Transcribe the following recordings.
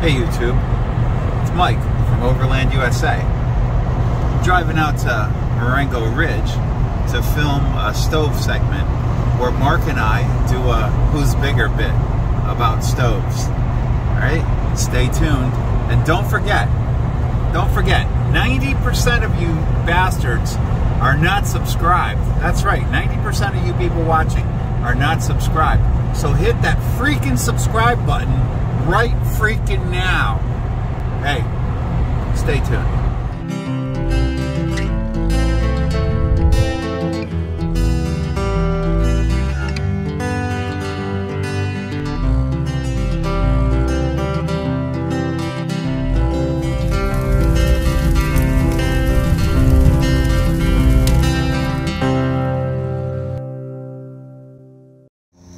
Hey YouTube, it's Mike from Overland USA. I'm driving out to Marengo Ridge to film a stove segment where Mark and I do a Who's Bigger bit about stoves. Alright, stay tuned. And don't forget, don't forget, 90% of you bastards are not subscribed. That's right, 90% of you people watching are not subscribed. So hit that freaking subscribe button right freaking now. Hey, stay tuned.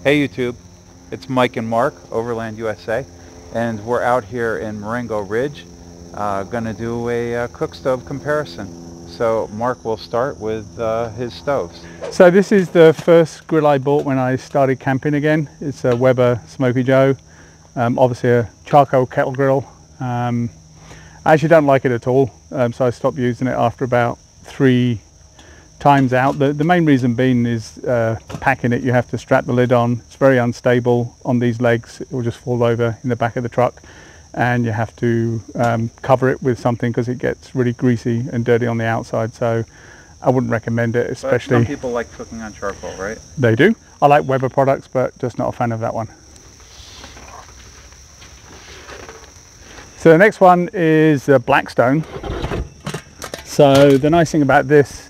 Hey YouTube, it's Mike and Mark, Overland USA, and we're out here in Marengo Ridge, uh, going to do a uh, cook stove comparison. So Mark will start with uh, his stoves. So this is the first grill I bought when I started camping again. It's a Weber Smoky Joe, um, obviously a charcoal kettle grill. Um, I actually don't like it at all, um, so I stopped using it after about three times out. The, the main reason being is uh, packing it, you have to strap the lid on. It's very unstable on these legs. It will just fall over in the back of the truck and you have to um, cover it with something because it gets really greasy and dirty on the outside. So I wouldn't recommend it, But especially some people like cooking on charcoal, right? they do. I like Weber products, but just not a fan of that one. So the next one is the Blackstone. So the nice thing about this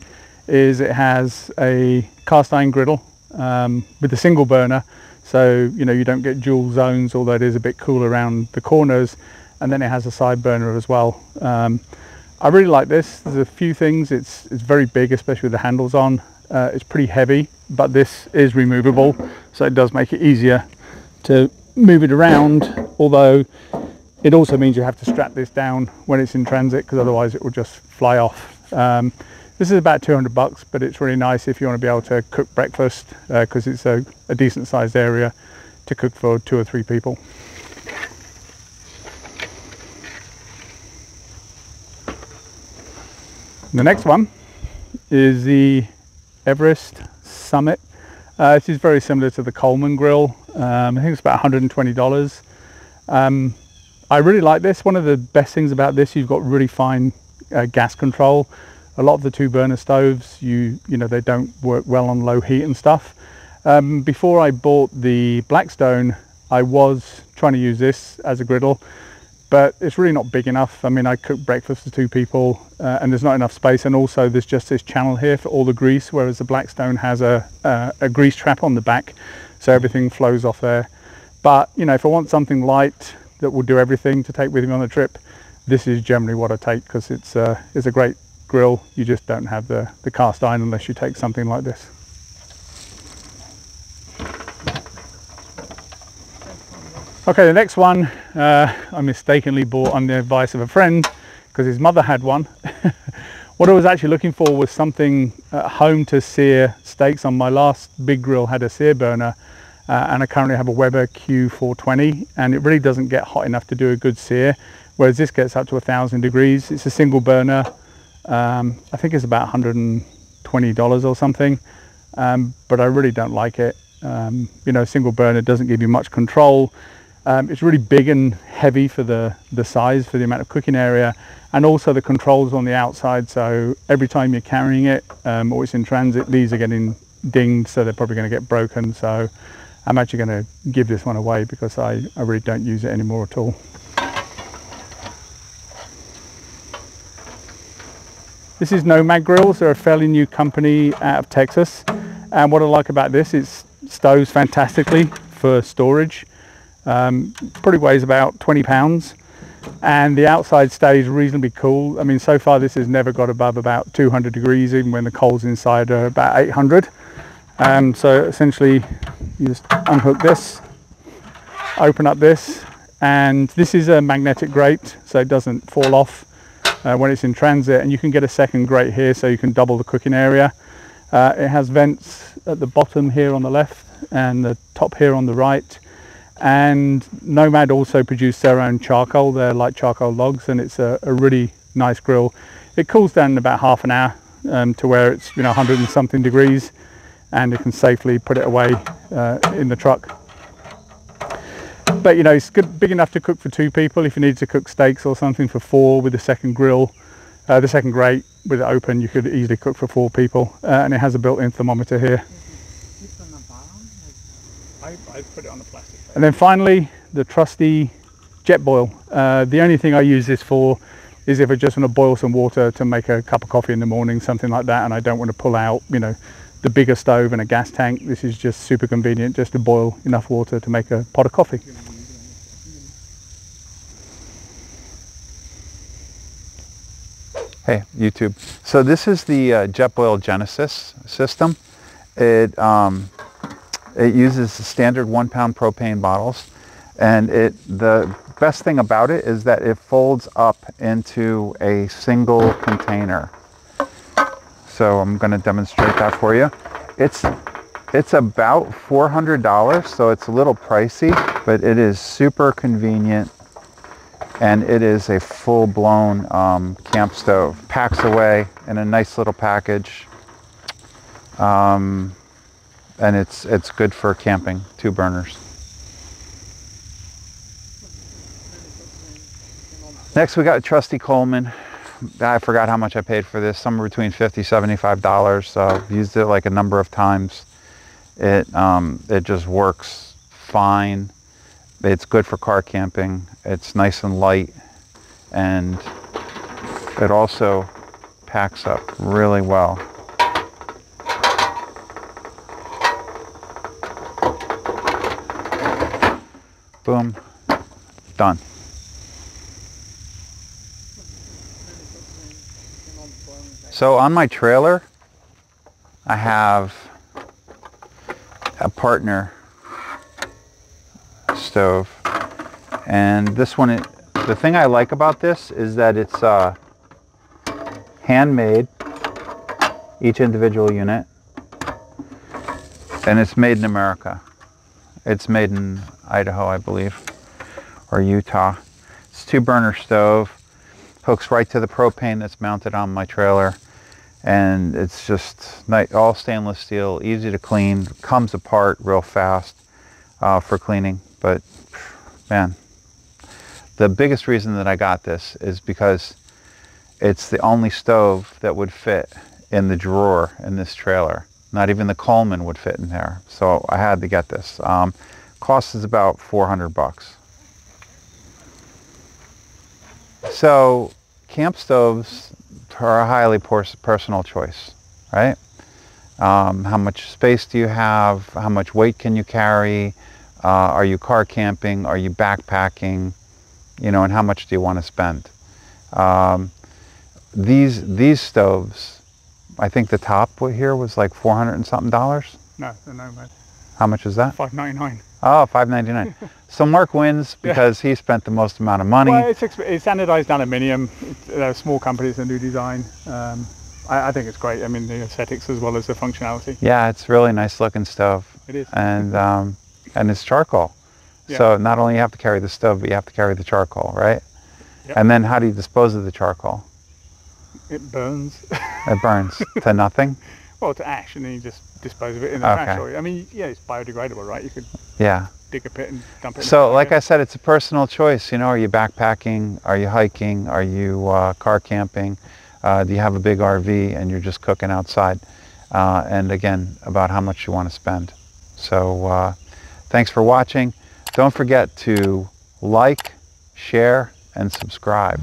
is it has a cast iron griddle um, with a single burner. So, you know, you don't get dual zones, although it is a bit cool around the corners. And then it has a side burner as well. Um, I really like this. There's a few things. It's, it's very big, especially with the handles on. Uh, it's pretty heavy, but this is removable. So it does make it easier to move it around. Although it also means you have to strap this down when it's in transit because otherwise it will just fly off. Um, this is about 200 bucks, but it's really nice if you want to be able to cook breakfast because it's a, a decent sized area to cook for two or three people. The next one is the Everest Summit. Uh, this is very similar to the Coleman grill. Um, I think it's about $120. Um, I really like this. One of the best things about this, you've got really fine uh, gas control. A lot of the two burner stoves, you you know, they don't work well on low heat and stuff. Um, before I bought the Blackstone, I was trying to use this as a griddle, but it's really not big enough. I mean, I cook breakfast for two people uh, and there's not enough space. And also there's just this channel here for all the grease, whereas the Blackstone has a, uh, a grease trap on the back. So everything flows off there. But, you know, if I want something light that will do everything to take with me on the trip, this is generally what I take because it's, uh, it's a great grill. You just don't have the, the cast iron unless you take something like this. Okay, the next one uh, I mistakenly bought on the advice of a friend because his mother had one. what I was actually looking for was something at home to sear steaks on. My last big grill had a sear burner uh, and I currently have a Weber Q420 and it really doesn't get hot enough to do a good sear whereas this gets up to a thousand degrees. It's a single burner. Um, I think it's about $120 or something um, but I really don't like it. Um, you know, single burner doesn't give you much control. Um, it's really big and heavy for the, the size, for the amount of cooking area, and also the controls on the outside. So every time you're carrying it um, or it's in transit, these are getting dinged, so they're probably going to get broken. So I'm actually going to give this one away because I, I really don't use it anymore at all. This is Nomad Grills. They're a fairly new company out of Texas. And what I like about this is stows fantastically for storage. Um, probably weighs about 20 pounds and the outside stays reasonably cool. I mean, so far this has never got above about 200 degrees, even when the coals inside are about 800. Um, so essentially you just unhook this, open up this, and this is a magnetic grate, so it doesn't fall off uh, when it's in transit. And you can get a second grate here, so you can double the cooking area. Uh, it has vents at the bottom here on the left and the top here on the right And Nomad also produce their own charcoal, they're light charcoal logs, and it's a, a really nice grill. It cools down in about half an hour um, to where it's you know 100 and something degrees, and you can safely put it away uh, in the truck. But you know, it's good, big enough to cook for two people. If you need to cook steaks or something for four with the second grill, uh, the second grate with it open, you could easily cook for four people. Uh, and it has a built-in thermometer here. I, I put it on the plastic. And then finally, the trusty Jetboil. Uh, the only thing I use this for is if I just want to boil some water to make a cup of coffee in the morning, something like that, and I don't want to pull out, you know, the bigger stove and a gas tank. This is just super convenient just to boil enough water to make a pot of coffee. Hey, YouTube. So this is the uh, Jetboil Genesis system. It, um, it uses standard one pound propane bottles and it the best thing about it is that it folds up into a single container. So I'm going to demonstrate that for you. It's it's about $400, so it's a little pricey, but it is super convenient and it is a full-blown um, camp stove. Packs away in a nice little package. Um, and it's it's good for camping, two burners. Next we got a trusty Coleman. I forgot how much I paid for this, somewhere between 50 $75. So I've used it like a number of times. It, um, it just works fine. It's good for car camping. It's nice and light and it also packs up really well. Boom, done. So on my trailer, I have a partner stove. And this one, the thing I like about this is that it's uh, handmade, each individual unit, and it's made in America. It's made in Idaho, I believe, or Utah. It's two burner stove, hooks right to the propane that's mounted on my trailer, and it's just all stainless steel, easy to clean, comes apart real fast uh, for cleaning. But man, the biggest reason that I got this is because it's the only stove that would fit in the drawer in this trailer. Not even the Coleman would fit in there. So I had to get this. Um, cost is about 400 bucks. So camp stoves are a highly personal choice, right? Um, how much space do you have? How much weight can you carry? Uh, are you car camping? Are you backpacking? You know, and how much do you want to spend? Um, these these stoves, I think the top here was like 400 and something dollars. No, no, mate. How much is that? 599. Oh, 599. so Mark wins because yeah. he spent the most amount of money. Well, it's, it's anodized aluminium. They're small company, it's a new design. Um, I, I, think it's great. I mean, the aesthetics as well as the functionality. Yeah, it's really nice looking stove. It is. And um, and it's charcoal. Yeah. So not only you have to carry the stove, but you have to carry the charcoal, right? Yep. And then how do you dispose of the charcoal? It burns. it burns to nothing? Well, to ash, and then you just dispose of it in the okay. trash. Or, I mean, yeah, it's biodegradable, right? You could yeah dig a pit and dump it. So, like I said, it's a personal choice. You know, are you backpacking? Are you hiking? Are you uh, car camping? Uh, do you have a big RV and you're just cooking outside? Uh, and again, about how much you want to spend. So, uh, thanks for watching. Don't forget to like, share, and subscribe.